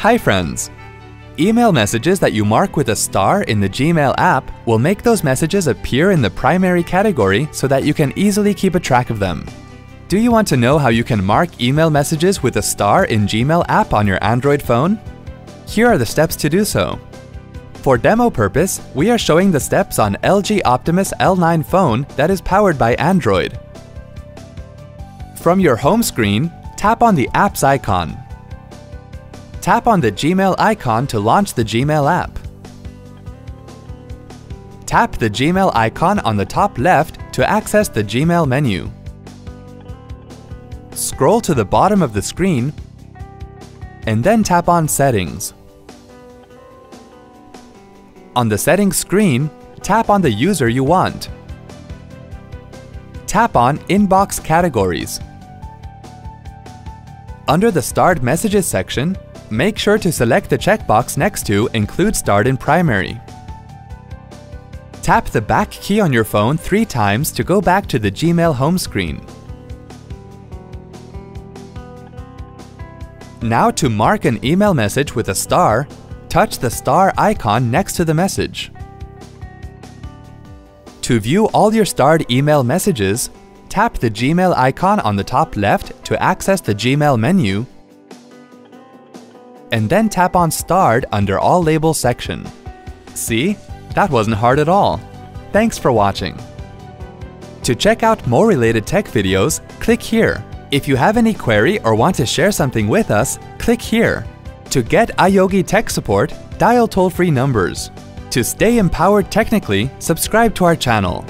Hi friends! Email messages that you mark with a star in the Gmail app will make those messages appear in the primary category so that you can easily keep a track of them. Do you want to know how you can mark email messages with a star in Gmail app on your Android phone? Here are the steps to do so. For demo purpose, we are showing the steps on LG Optimus L9 phone that is powered by Android. From your home screen, tap on the Apps icon. Tap on the Gmail icon to launch the Gmail app. Tap the Gmail icon on the top left to access the Gmail menu. Scroll to the bottom of the screen and then tap on Settings. On the Settings screen, tap on the user you want. Tap on Inbox Categories. Under the Starred Messages section, make sure to select the checkbox next to Include Starred in Primary. Tap the back key on your phone three times to go back to the Gmail home screen. Now to mark an email message with a star, touch the star icon next to the message. To view all your starred email messages, tap the Gmail icon on the top left to access the Gmail menu, and then tap on Starred under All Labels section. See? That wasn't hard at all. Thanks for watching. To check out more related tech videos, click here. If you have any query or want to share something with us, click here. To get iYogi tech support, dial toll-free numbers. To stay empowered technically, subscribe to our channel.